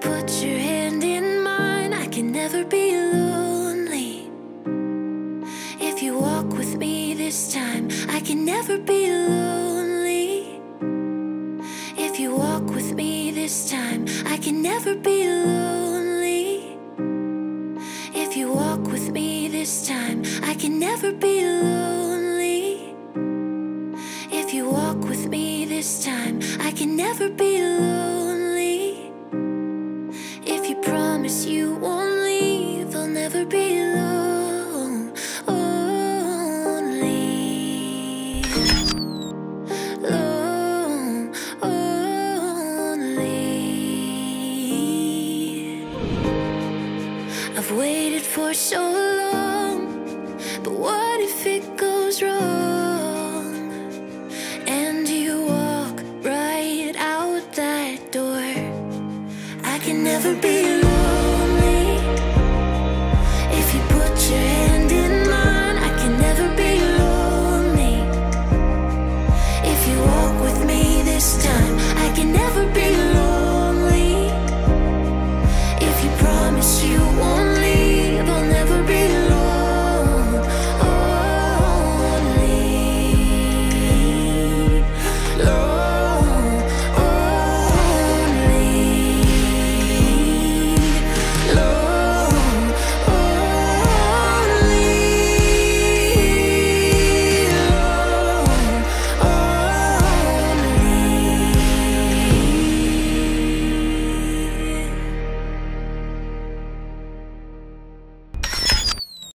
Put your hand in mine, I can never be lonely. If you walk with me this time, I can never be lonely. If you walk with me this time, I can never be lonely. If you walk with me this time, I can never be lonely. If you walk with me this time, I can never be lonely. You promise you won't leave, I'll never be alone. Lonely. Lone, only. I've waited for so long, but what if it goes wrong? And you walk right out that door. Never be.